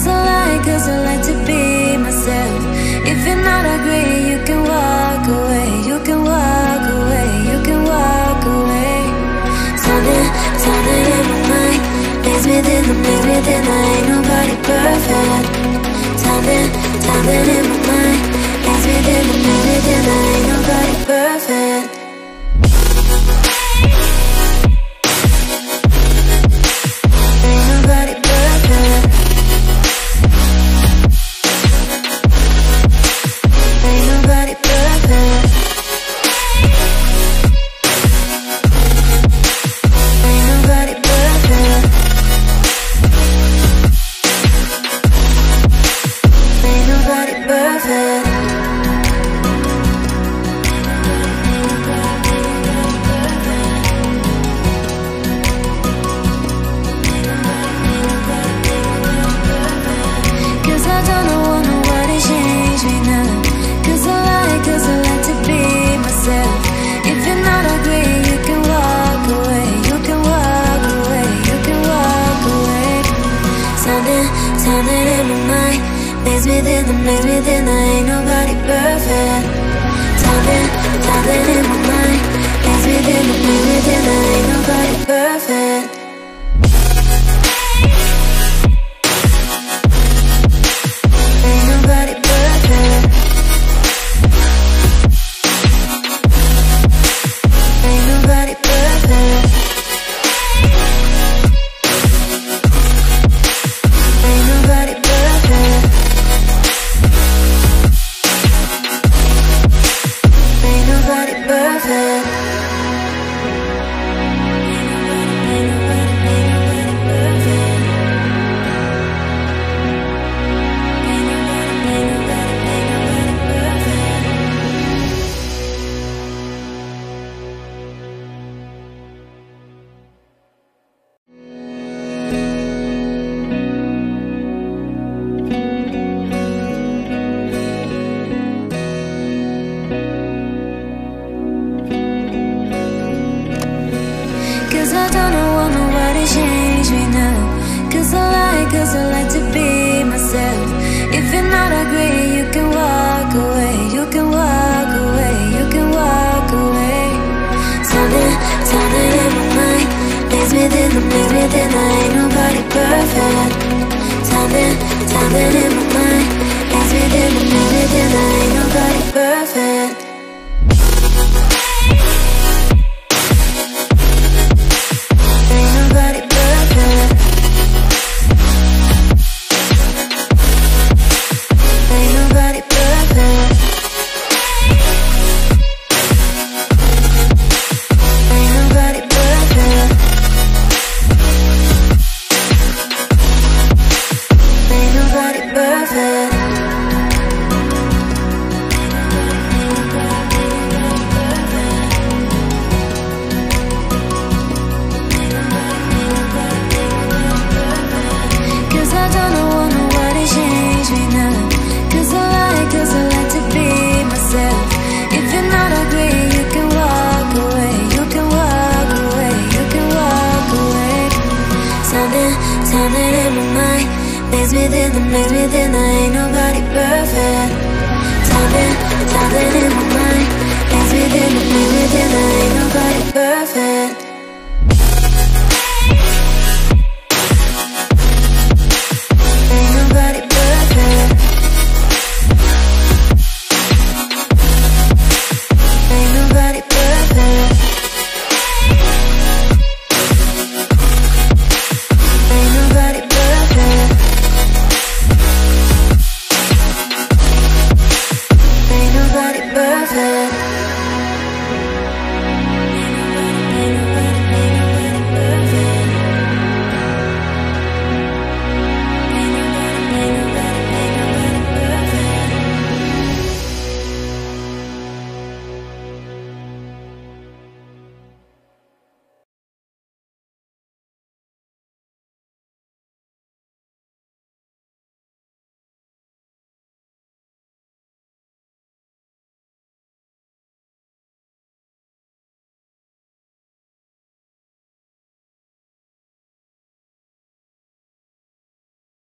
it's a cause I like to be myself. If you're not agree, you can walk away. You can walk away, you can walk away. Something, something in my mind Makes me think, makes me think I ain't nobody perfect. Something, something in my mind Makes me think, makes me think I ain't nobody perfect. Something in my mind. Maze within the maze within, I ain't nobody perfect. Something, something in my mind perfect. I don't want nobody change me now. Cause I like, cause I like to be myself. If you're not agree, you can walk away. You can walk away, you can walk away. Something, something in my mind Maze within the maze within, I ain't nobody perfect. Something, something in my mind Maze within the maze within, I ain't nobody perfect Something in my mind. Maze within the maze within, I ain't nobody perfect. Something, something in my mind